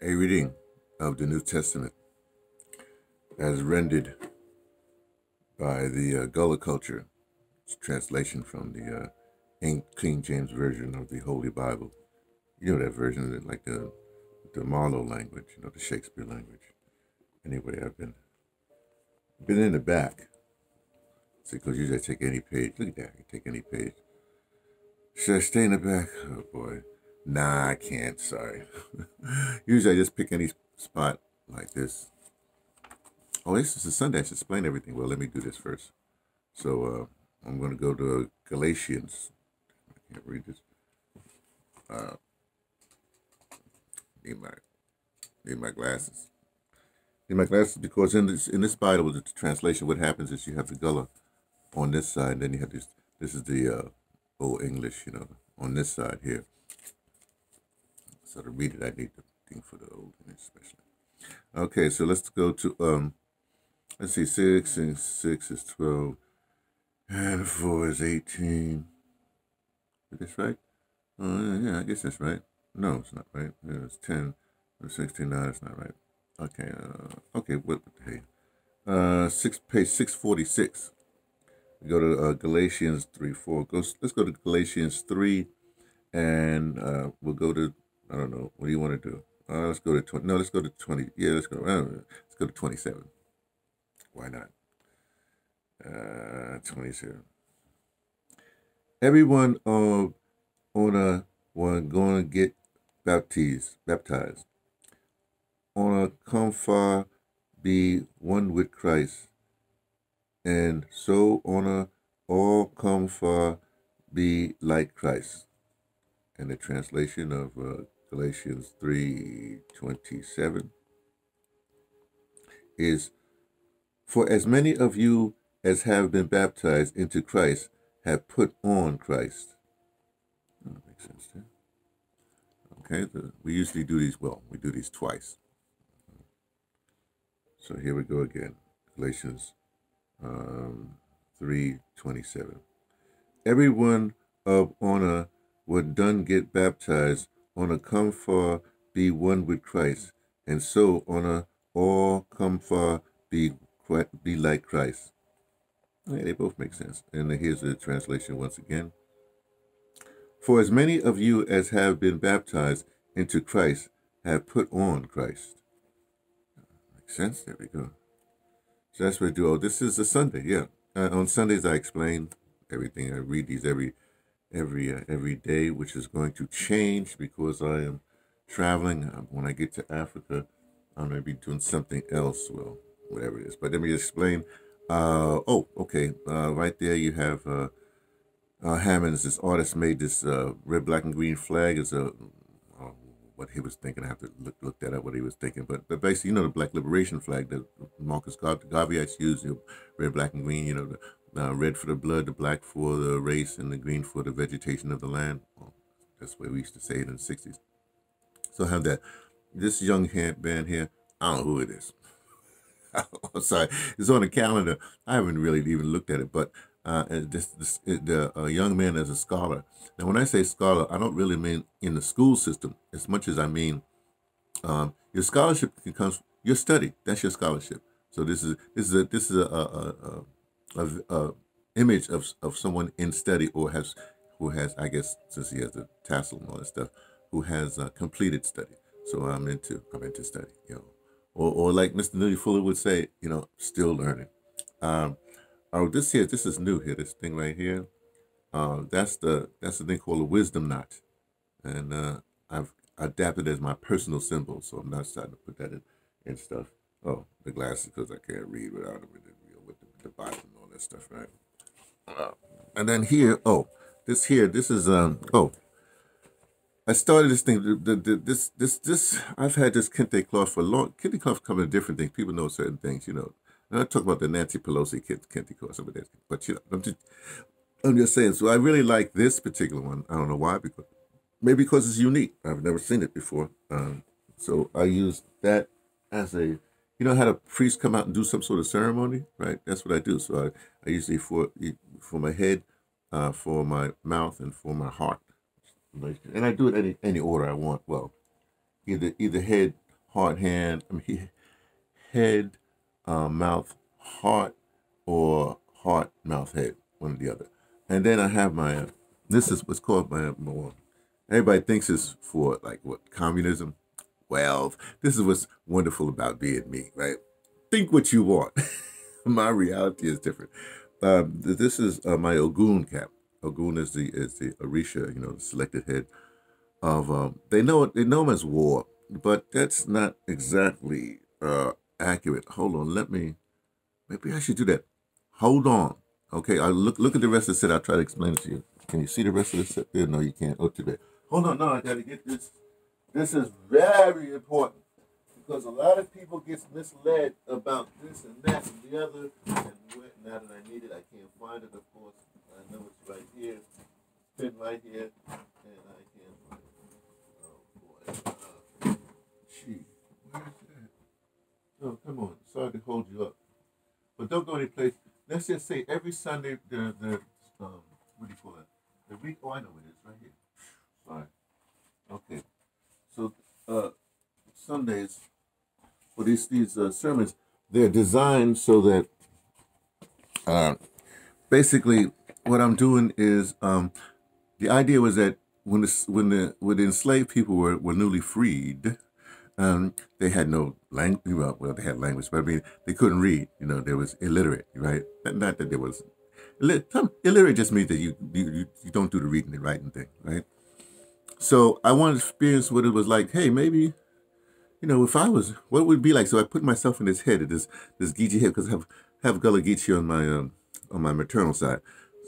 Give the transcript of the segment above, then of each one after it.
A reading of the New Testament as rendered by the uh, Gullah Culture. Translation from the uh, King James Version of the Holy Bible. You know that version, like the the Marlowe language, you know, the Shakespeare language. Anyway, I've been been in the back. See, because usually I take any page. Look at that, I take any page. Should I stay in the back? Oh boy. Nah, I can't. Sorry. Usually I just pick any spot like this. Oh, this is a Sunday. I should explain everything. Well, let me do this first. So uh, I'm going to go to Galatians. I can't read this. Uh, need my need my glasses. Need my glasses because in this in this Bible, the translation, what happens is you have the gullah on this side, and then you have this. This is the uh, old English, you know, on this side here. So to read it, I need the thing for the old and especially. Okay, so let's go to um let's see, six and six is twelve and four is eighteen. Is this right? Oh yeah, I guess that's right. No, it's not right. Yeah, it's ten or sixteen. No, that's not right. Okay, uh, okay, what hey. Uh six page six forty six. We go to uh, Galatians 3 4. Go, let's go to Galatians 3 and uh, we'll go to I don't know. What do you want to do? Uh, let's go to 20. No, let's go to 20. Yeah, let's go. Uh, let's go to 27. Why not? Uh, 27. Everyone of on a one going to get baptized, baptized. On a come far, be one with Christ, and so on a all come far, be like Christ. And the translation of uh, Galatians 3:27 is for as many of you as have been baptized into Christ have put on Christ. Oh, that makes sense too. Okay, the, we usually do these well. We do these twice. So here we go again. Galatians um, 3.27. Everyone of honor would done get baptized on a come far be one with Christ, and so on a all come far be be like Christ. Okay, they both make sense. And here's the translation once again. For as many of you as have been baptized into Christ have put on Christ. Makes sense. There we go. So that's what we do. Oh, this is a Sunday. Yeah. Uh, on Sundays, I explain everything. I read these every every uh, every day, which is going to change because I am traveling. Uh, when I get to Africa, I'm going to be doing something else. Well, whatever it is. But let me explain. Uh, oh, okay. Uh, right there, you have uh, uh, Hammons. This artist made this uh, red, black, and green flag. Is a uh, what he was thinking. I have to look, look that up. What he was thinking. But but basically, you know, the Black Liberation flag that Marcus Garvey used. You know, red, black, and green. You know, the uh, red for the blood, the black for the race, and the green for the vegetation of the land. Well, that's the way we used to say it in the 60s. So have that. This young band here, I don't know who it is. I'm sorry, it's on the calendar. I haven't really even looked at it, but uh, this, this the uh, young man as a scholar. Now, when I say scholar, I don't really mean in the school system as much as I mean um, your scholarship can come your study. That's your scholarship. So this is this is a this is a, a, a a, a image of, of someone in study or has who has I guess since he has the tassel and all that stuff who has uh, completed study. So I'm into I'm into study, you know, or or like Mr. Neely Fuller would say, you know, still learning. Um, oh, this here, this is new here. This thing right here, uh, that's the that's the thing called a wisdom knot, and uh, I've adapted as my personal symbol. So I'm not starting to put that in, in stuff. Oh, the glasses because I can't read without them with the, the that stuff, right? Uh, and then here, oh, this here, this is um, oh, I started this thing. The, the, this this this I've had this kente cloth for long. Kente cloth comes in different things. People know certain things, you know. And I talk about the Nancy Pelosi kente cloth, some of that, but you know, I'm just I'm just saying. So I really like this particular one. I don't know why, because maybe because it's unique. I've never seen it before. Um, so I use that as a you know how the priest come out and do some sort of ceremony, right? That's what I do. So I, I usually for for my head, uh, for my mouth, and for my heart, and I do it any any order I want. Well, either either head heart, hand, I mean, head, uh, mouth, heart, or heart, mouth, head, one or the other. And then I have my, uh, this is what's called my, my everybody thinks it's for like what, communism? Well, this is what's wonderful about being me, right? Think what you want. my reality is different. Um, this is uh, my Ogun cap. Ogun is the is the Orisha, you know, the selected head of. Um, they know they know him as war, but that's not exactly uh, accurate. Hold on, let me. Maybe I should do that. Hold on. Okay, I look look at the rest of the set. I'll try to explain it to you. Can you see the rest of the set there? No, you can't. Oh, too bad. Hold on, no, I gotta get this. This is very important because a lot of people get misled about this and that and the other. And now that I need it, I can't find it. Of course, I know it's right here, it's right here, and I can't find it. Oh boy, uh, gee, where's that? Oh, come on. Sorry to hold you up, but don't go any place. Let's just say every Sunday the the um what do you call it? The week. Oh, I know it is right here. Sorry. Okay. So uh Sundays for these these uh, sermons, they're designed so that uh, basically what I'm doing is um, the idea was that when the when the when the enslaved people were, were newly freed, um, they had no language. Well, well, they had language, but I mean, they couldn't read. You know, they was illiterate, right? Not that there was illiterate just means that you, you you don't do the reading and writing thing, right? So I wanted to experience what it was like. Hey, maybe you know, if I was, what would it be like? So I put myself in this head, this this Geechee head, because I have have Gullah Geechee on my um, on my maternal side.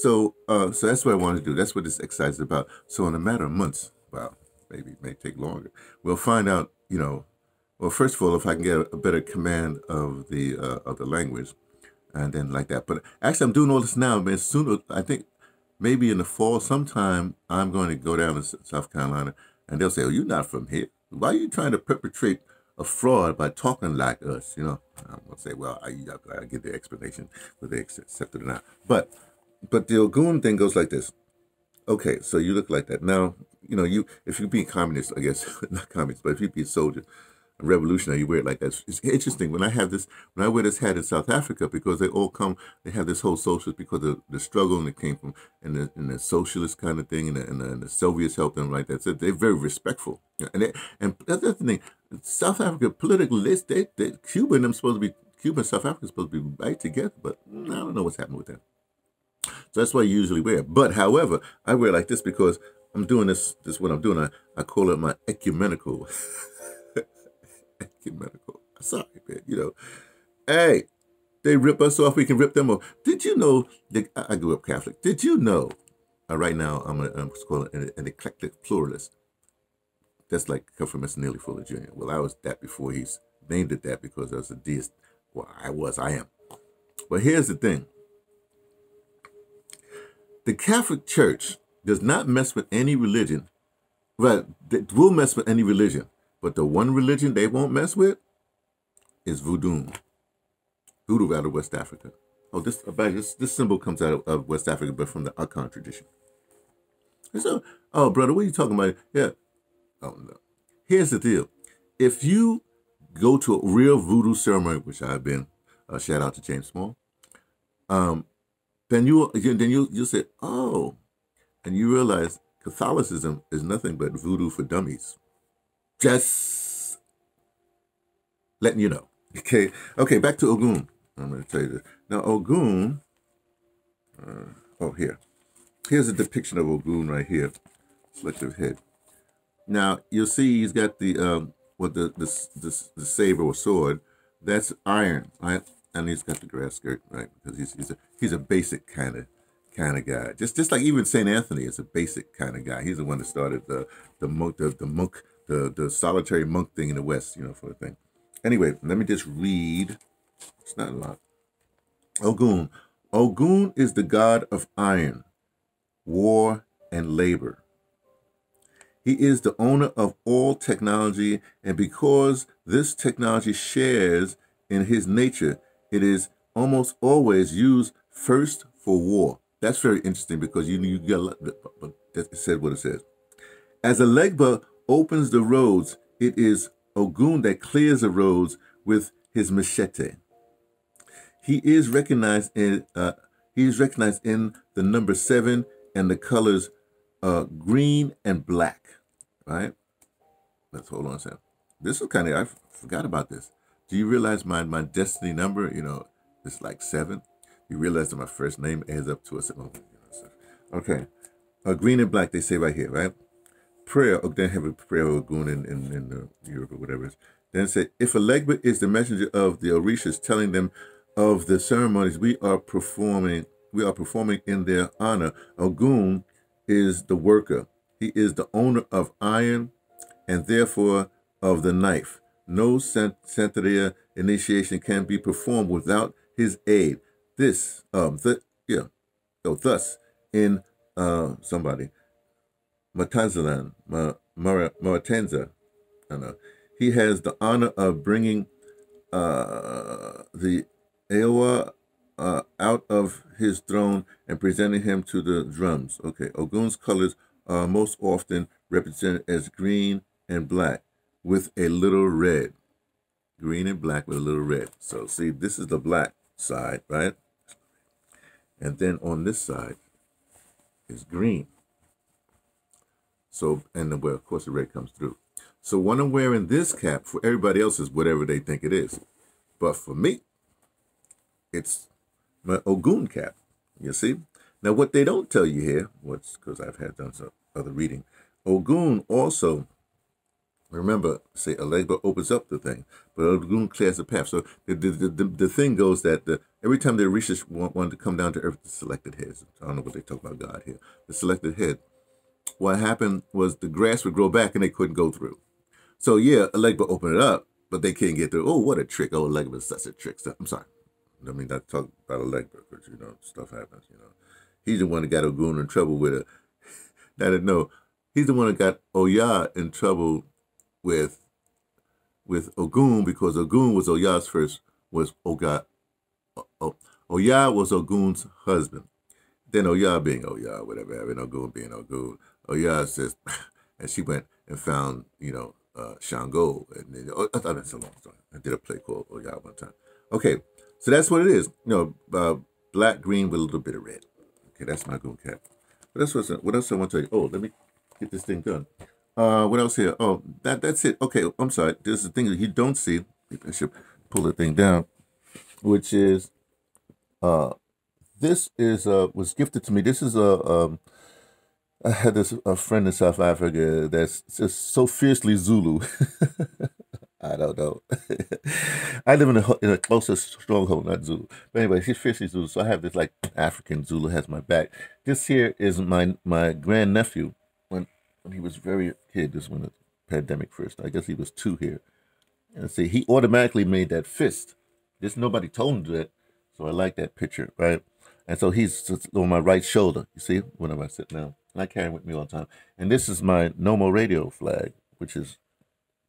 So uh, so that's what I wanted to do. That's what this exercise is about. So in a matter of months, well, maybe it may take longer. We'll find out. You know, well, first of all, if I can get a, better command of the uh, of the language, and then like that. But actually, I'm doing all this now. Man, sooner I think maybe in the fall, sometime I'm going to go down to South Carolina, and they'll say, "Oh, you're not from here." Why are you trying to perpetrate a fraud by talking like us? You know, I'm gonna say, well, I, I, I get the explanation whether they accept it or not. But but the Ogun thing goes like this. Okay, so you look like that. Now, you know, you if you be a communist, I guess not communist, but if you be a soldier, revolutionary, you wear it like that. It's interesting when I have this, when I wear this hat in South Africa, because they all come, they have this whole socialist because of the struggle and it came from and the, and the socialist kind of thing, and the, and the, and the Soviets helped them like that. So they're very respectful. And they, and that's the thing, South Africa politically, they, they, Cuba and them supposed to be Cuba and South Africa supposed to be right together, but I don't know what's happening with them. So that's why I usually wear. But however, I wear like this because I'm doing this. This is what I'm doing. I, I call it my ecumenical. ecumenical. Sorry, man. You know, hey, they rip us off. We can rip them off. Did you know? That, I grew up Catholic. Did you know? Uh, right now, I'm, a, I'm called an, an eclectic pluralist. That's like come from Mr. Neely Fuller Jr. Well, I was that before he's named it that because I was a deist. Well, I was, I am. But here's the thing. The Catholic Church does not mess with any religion, but it will mess with any religion. But the one religion they won't mess with is voodoo. Voodoo out of West Africa. Oh, this this this symbol comes out of, of West Africa, but from the Akan tradition. So, oh brother, what are you talking about? Yeah. Oh no. Here's the deal. If you go to a real voodoo ceremony, which I've been, uh, shout out to James Small, um, then you then you you say, oh, and you realize Catholicism is nothing but voodoo for dummies. Just letting you know. Okay, okay, back to Ogun. I'm going to tell you this. Now, Ogun, uh, oh, here. Here's a depiction of Ogun right here. Selective head. Now, you'll see he's got the, um, what the, the, the, the saber or sword. That's iron, right? And he's got the grass skirt, right? Because he's, he's, a, he's a basic kind of kind of guy. Just just like even Saint Anthony is a basic kind of guy. He's the one that started the the monk the, the monk the the solitary monk thing in the West, you know, for the thing. Anyway, let me just read. It's not a lot. Ogun. Ogun is the god of iron, war, and labor. He is the owner of all technology, and because this technology shares in his nature, it is almost always used first for war. That's very interesting because you you get a lot, but it said what it says. As Elegba opens the roads, it is Ogun that clears the roads with his machete. He is recognized in uh, he is recognized in the number seven and the colors uh, green and black. Right? Let's hold on a second. This is kind of I forgot about this. Do you realize my my destiny number? You know, it's like seven. You realize that my first name adds up to a seven. Okay, uh, green and black. They say right here, right? Prayer. Oh, then have a prayer Ogun in in, in uh, Europe or whatever. Then say, if Elegba is the messenger of the Orishas, telling them of the ceremonies we are performing, we are performing in their honor. Ogun is the worker. He is the owner of iron and therefore of the knife. No Santeria initiation can be performed without his aid. This, um, the, yeah, so thus in uh, somebody, Matazalan, Maratenza, I know, he has the honor of bringing uh, the Ewa uh, out of his throne and presenting him to the drums. Okay, Ogun's colors are most often represented as green and black with a little red. Green and black with a little red. So see, this is the black side, right? And then on this side is green. So, and then, well, of course the red comes through. So when I'm wearing this cap, for everybody else is whatever they think it is. But for me, it's my Ogun cap. You see? Now, what they don't tell you here, what's because I've had done some other reading, Ogun also Remember, say Elegba opens up the thing, but Ogun clears the path. So the, the, the, the thing goes that the, every time the Orishas want, wanted to come down to earth, the selected heads, I don't know what they talk about God here, the selected head, what happened was the grass would grow back and they couldn't go through. So yeah, Elegba opened it up, but they can't get through. Oh, what a trick. Oh, Elegba is such a trick. I'm sorry. I mean, not talk about Elegba, because, you know, stuff happens, you know. He's the one that got Ogun in trouble with it. That no, he's the one that got Oya in trouble with with Ogun because Ogun was Oya's first was Oga o, Oya was Ogun's husband. Then Oya being Oya, whatever, having Ogun being Ogun. Oya says, and she went and found, you know, uh, Shango. And then, oh, I thought that's a long story. I did a play called Oya one time. Okay, so that's what it is. You know, uh, black, green with a little bit of red. Okay, that's my goon cap. What else what else I want to tell you? Oh, let me get this thing done. Uh, what else here? Oh, that that's it. Okay, I'm sorry. There's the thing that you don't see. I should pull the thing down, which is, uh, this is uh was gifted to me. This is a um, I had this a friend in South Africa that's just so fiercely Zulu. I don't know. I live in a in a closest stronghold, not Zulu. But anyway, she's fiercely Zulu, so I have this like African Zulu has my back. This here is my my grand nephew when he was very kid. This when the pandemic first. I guess he was two here. And see, he automatically made that fist. Just nobody told him that. So I like that picture, right? And so he's on my right shoulder. You see, whenever I sit down, and I carry with me all the time. And this is my Nomo radio flag, which is,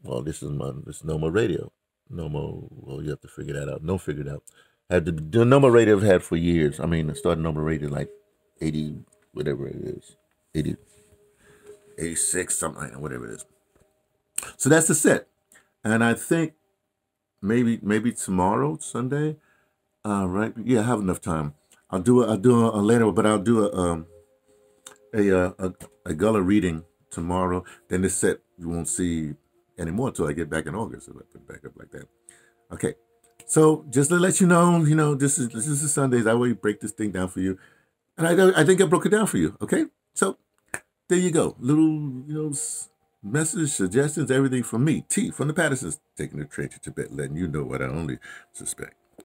well, this is my this Nomo radio. Nomo, well, you have to figure that out. No, figure it out. Had the, the Nomo radio I've had for years. I mean, I started Nomo radio like 80, whatever it is, 80, 86, something like that, whatever it is. So that's the set. And I think maybe maybe tomorrow, Sunday, uh, right? Yeah, I have enough time. I'll do it. I'll do a, a later, but I'll do a um a a, a gullah reading tomorrow. Then this set you won't see anymore until I get back in August. If I put it back up like that. Okay. So just to let you know, you know, this is this is Sundays. I will break this thing down for you, and I I think I broke it down for you. Okay. So there you go. Little, you know, message, suggestions, everything from me, T from the Pattersons, taking the train to Tibet, letting you know what I only suspect.